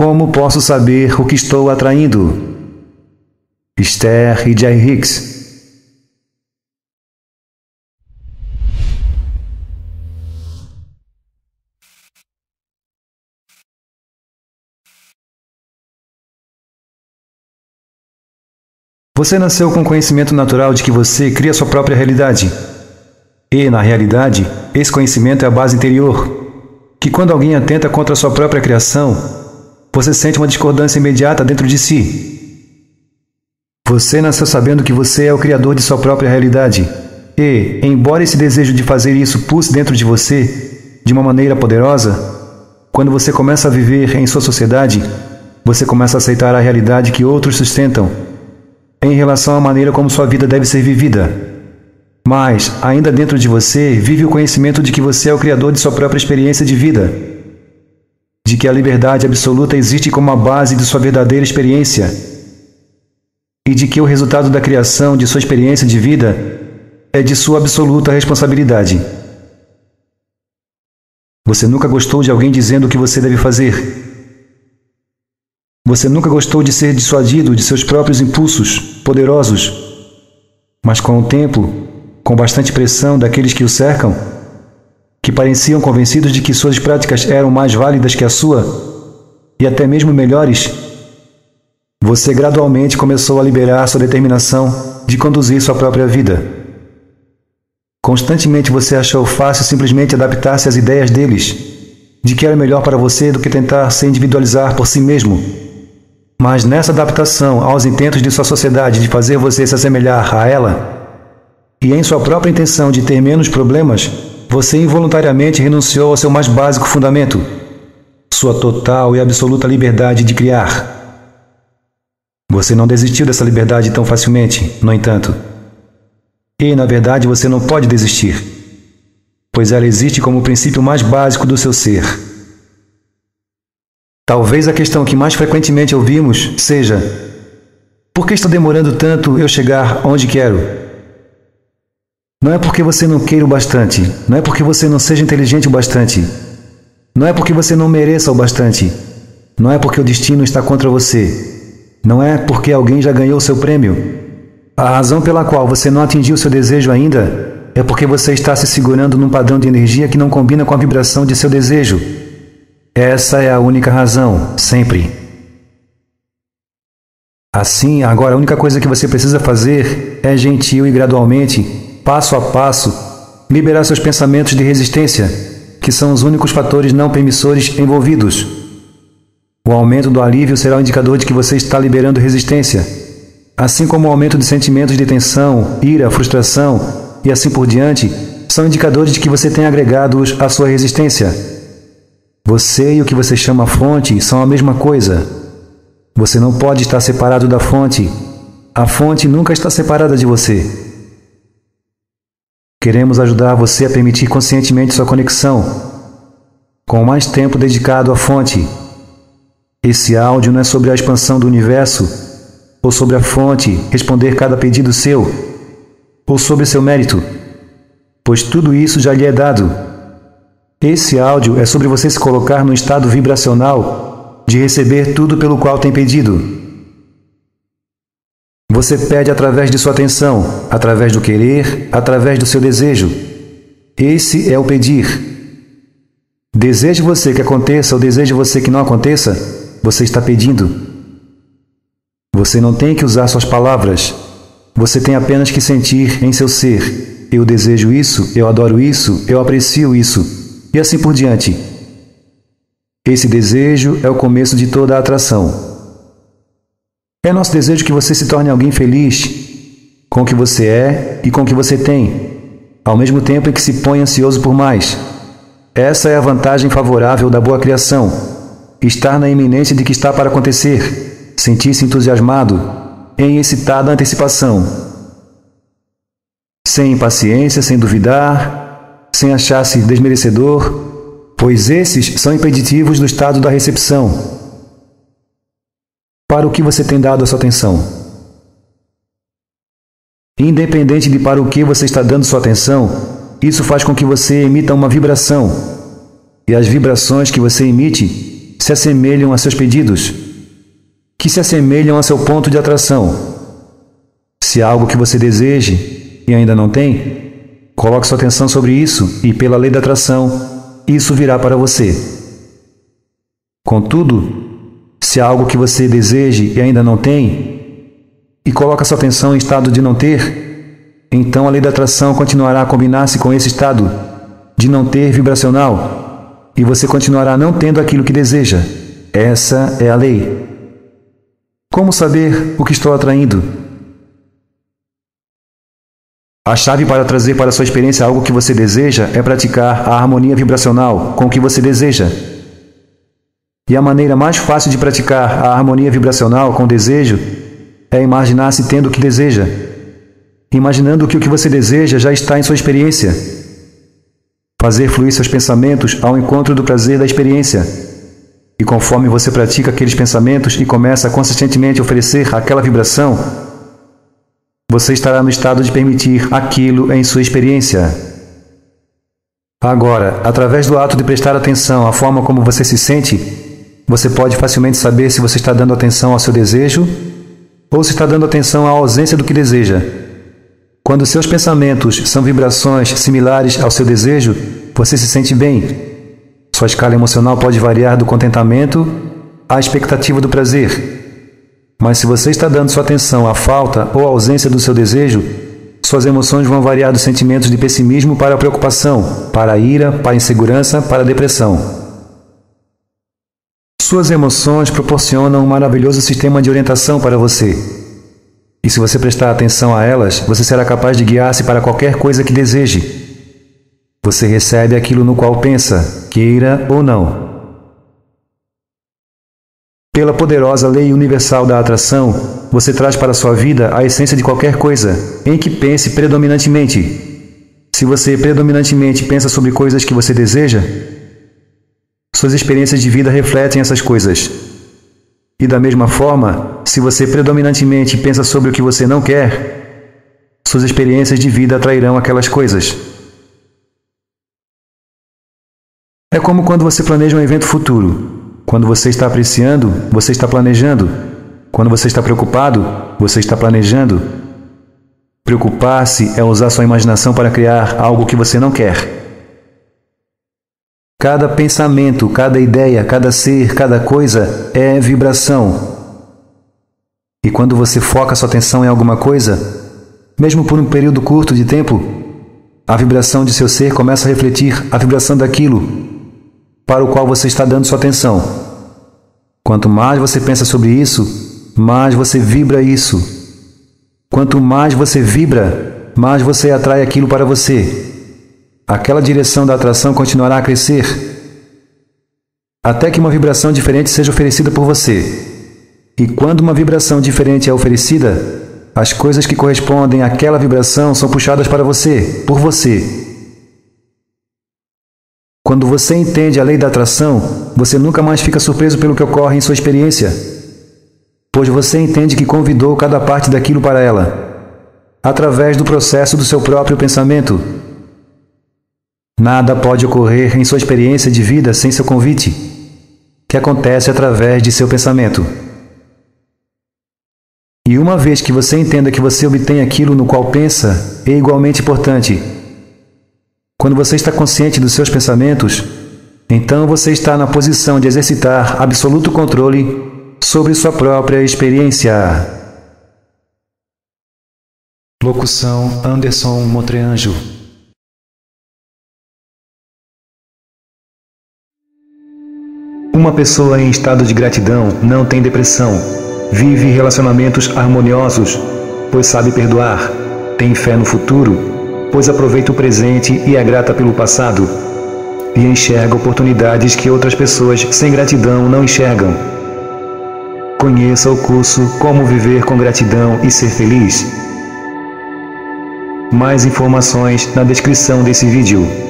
Como posso saber o que estou atraindo? Esther e Jay Hicks Você nasceu com o conhecimento natural de que você cria sua própria realidade. E, na realidade, esse conhecimento é a base interior, que quando alguém atenta contra sua própria criação, você sente uma discordância imediata dentro de si. Você nasceu sabendo que você é o criador de sua própria realidade. E, embora esse desejo de fazer isso pulse dentro de você de uma maneira poderosa, quando você começa a viver em sua sociedade, você começa a aceitar a realidade que outros sustentam em relação à maneira como sua vida deve ser vivida. Mas, ainda dentro de você, vive o conhecimento de que você é o criador de sua própria experiência de vida, de que a liberdade absoluta existe como a base de sua verdadeira experiência, e de que o resultado da criação de sua experiência de vida é de sua absoluta responsabilidade. Você nunca gostou de alguém dizendo o que você deve fazer, você nunca gostou de ser dissuadido de seus próprios impulsos poderosos, mas com o tempo, com bastante pressão daqueles que o cercam, que pareciam convencidos de que suas práticas eram mais válidas que a sua e até mesmo melhores, você gradualmente começou a liberar sua determinação de conduzir sua própria vida. Constantemente você achou fácil simplesmente adaptar-se às ideias deles, de que era melhor para você do que tentar se individualizar por si mesmo mas nessa adaptação aos intentos de sua sociedade de fazer você se assemelhar a ela, e em sua própria intenção de ter menos problemas, você involuntariamente renunciou ao seu mais básico fundamento, sua total e absoluta liberdade de criar. Você não desistiu dessa liberdade tão facilmente, no entanto. E, na verdade, você não pode desistir, pois ela existe como o princípio mais básico do seu ser. Talvez a questão que mais frequentemente ouvimos seja: por que está demorando tanto eu chegar onde quero? Não é porque você não queira o bastante, não é porque você não seja inteligente o bastante, não é porque você não mereça o bastante, não é porque o destino está contra você, não é porque alguém já ganhou seu prêmio. A razão pela qual você não atingiu seu desejo ainda é porque você está se segurando num padrão de energia que não combina com a vibração de seu desejo. Essa é a única razão, sempre. Assim, agora a única coisa que você precisa fazer é gentil e gradualmente, passo a passo, liberar seus pensamentos de resistência, que são os únicos fatores não permissores envolvidos. O aumento do alívio será um indicador de que você está liberando resistência, assim como o aumento de sentimentos de tensão, ira, frustração e assim por diante, são indicadores de que você tem agregados à sua resistência. Você e o que você chama fonte são a mesma coisa. Você não pode estar separado da fonte. A fonte nunca está separada de você. Queremos ajudar você a permitir conscientemente sua conexão, com mais tempo dedicado à fonte. Esse áudio não é sobre a expansão do universo, ou sobre a fonte responder cada pedido seu, ou sobre seu mérito, pois tudo isso já lhe é dado. Esse áudio é sobre você se colocar no estado vibracional de receber tudo pelo qual tem pedido. Você pede através de sua atenção, através do querer, através do seu desejo. Esse é o pedir. Deseje você que aconteça ou deseje você que não aconteça, você está pedindo. Você não tem que usar suas palavras. Você tem apenas que sentir em seu ser: eu desejo isso, eu adoro isso, eu aprecio isso e assim por diante. Esse desejo é o começo de toda a atração. É nosso desejo que você se torne alguém feliz com o que você é e com o que você tem, ao mesmo tempo em que se põe ansioso por mais. Essa é a vantagem favorável da boa criação. Estar na iminência de que está para acontecer, sentir-se entusiasmado, em excitada antecipação. Sem impaciência, sem duvidar, sem achar-se desmerecedor, pois esses são impeditivos do estado da recepção. Para o que você tem dado a sua atenção? Independente de para o que você está dando sua atenção, isso faz com que você emita uma vibração. E as vibrações que você emite se assemelham a seus pedidos, que se assemelham a seu ponto de atração. Se há algo que você deseje e ainda não tem, coloque sua atenção sobre isso e, pela lei da atração, isso virá para você. Contudo, se há algo que você deseje e ainda não tem, e coloca sua atenção em estado de não ter, então a lei da atração continuará a combinar-se com esse estado de não ter vibracional, e você continuará não tendo aquilo que deseja. Essa é a lei. Como saber o que estou atraindo? A chave para trazer para sua experiência algo que você deseja é praticar a harmonia vibracional com o que você deseja. E a maneira mais fácil de praticar a harmonia vibracional com desejo é imaginar-se tendo o que deseja, imaginando que o que você deseja já está em sua experiência. Fazer fluir seus pensamentos ao encontro do prazer da experiência. E conforme você pratica aqueles pensamentos e começa a consistentemente oferecer aquela vibração, você estará no estado de permitir aquilo em sua experiência. Agora, através do ato de prestar atenção à forma como você se sente, você pode facilmente saber se você está dando atenção ao seu desejo ou se está dando atenção à ausência do que deseja. Quando seus pensamentos são vibrações similares ao seu desejo, você se sente bem. Sua escala emocional pode variar do contentamento à expectativa do prazer. Mas se você está dando sua atenção à falta ou à ausência do seu desejo, suas emoções vão variar dos sentimentos de pessimismo para a preocupação, para a ira, para a insegurança, para a depressão. Suas emoções proporcionam um maravilhoso sistema de orientação para você. E se você prestar atenção a elas, você será capaz de guiar-se para qualquer coisa que deseje. Você recebe aquilo no qual pensa, queira ou não. Pela poderosa lei universal da atração, você traz para sua vida a essência de qualquer coisa em que pense predominantemente. Se você predominantemente pensa sobre coisas que você deseja, suas experiências de vida refletem essas coisas. E da mesma forma, se você predominantemente pensa sobre o que você não quer, suas experiências de vida atrairão aquelas coisas. É como quando você planeja um evento futuro. Quando você está apreciando, você está planejando. Quando você está preocupado, você está planejando. Preocupar-se é usar sua imaginação para criar algo que você não quer. Cada pensamento, cada ideia, cada ser, cada coisa é vibração. E quando você foca sua atenção em alguma coisa, mesmo por um período curto de tempo, a vibração de seu ser começa a refletir a vibração daquilo para o qual você está dando sua atenção. Quanto mais você pensa sobre isso, mais você vibra isso. Quanto mais você vibra, mais você atrai aquilo para você aquela direção da atração continuará a crescer até que uma vibração diferente seja oferecida por você. E quando uma vibração diferente é oferecida, as coisas que correspondem àquela vibração são puxadas para você, por você. Quando você entende a lei da atração, você nunca mais fica surpreso pelo que ocorre em sua experiência, pois você entende que convidou cada parte daquilo para ela, através do processo do seu próprio pensamento. Nada pode ocorrer em sua experiência de vida sem seu convite, que acontece através de seu pensamento. E uma vez que você entenda que você obtém aquilo no qual pensa, é igualmente importante. Quando você está consciente dos seus pensamentos, então você está na posição de exercitar absoluto controle sobre sua própria experiência. Locução Anderson Motreanjo Uma pessoa em estado de gratidão não tem depressão, vive relacionamentos harmoniosos, pois sabe perdoar, tem fé no futuro, pois aproveita o presente e é grata pelo passado, e enxerga oportunidades que outras pessoas sem gratidão não enxergam. Conheça o curso Como Viver com Gratidão e Ser Feliz. Mais informações na descrição desse vídeo.